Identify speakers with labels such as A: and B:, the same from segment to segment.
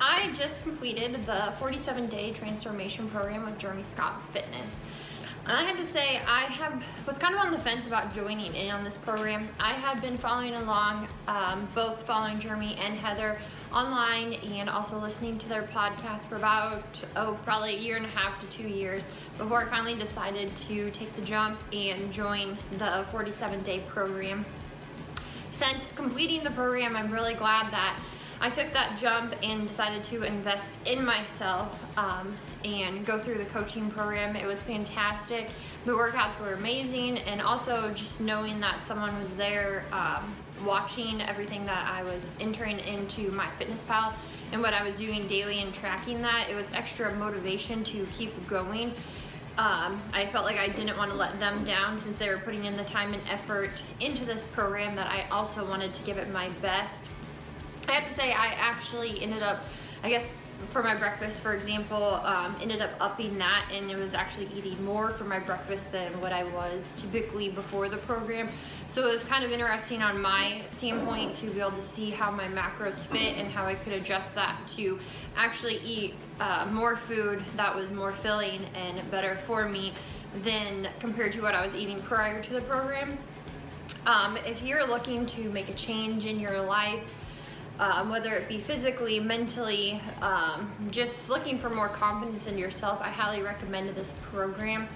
A: I just completed the 47 day transformation program with Jeremy Scott Fitness. And I had to say, I have was kind of on the fence about joining in on this program. I had been following along, um, both following Jeremy and Heather online and also listening to their podcast for about, oh, probably a year and a half to two years before I finally decided to take the jump and join the 47 day program. Since completing the program, I'm really glad that I took that jump and decided to invest in myself um, and go through the coaching program. It was fantastic. The workouts were amazing, and also just knowing that someone was there um, watching everything that I was entering into my fitness pal and what I was doing daily and tracking that, it was extra motivation to keep going. Um, I felt like I didn't want to let them down since they were putting in the time and effort into this program that I also wanted to give it my best. I have to say I actually ended up, I guess for my breakfast, for example, um, ended up upping that and it was actually eating more for my breakfast than what I was typically before the program. So it was kind of interesting on my standpoint to be able to see how my macros fit and how I could adjust that to actually eat uh, more food that was more filling and better for me than compared to what I was eating prior to the program. Um, if you're looking to make a change in your life, um, whether it be physically, mentally, um, just looking for more confidence in yourself, I highly recommend this program.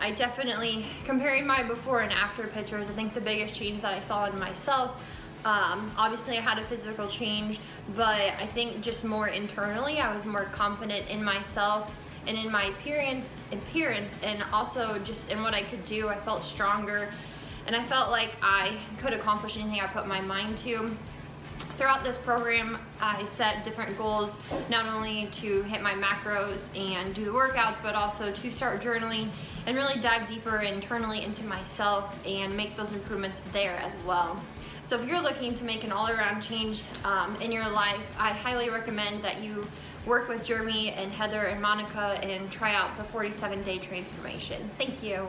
A: I definitely, comparing my before and after pictures, I think the biggest change that I saw in myself, um, obviously I had a physical change, but I think just more internally, I was more confident in myself and in my appearance, appearance and also just in what I could do. I felt stronger and I felt like I could accomplish anything I put my mind to. Throughout this program, I set different goals, not only to hit my macros and do the workouts, but also to start journaling and really dive deeper internally into myself and make those improvements there as well. So if you're looking to make an all-around change um, in your life, I highly recommend that you work with Jeremy and Heather and Monica and try out the 47 day transformation. Thank you.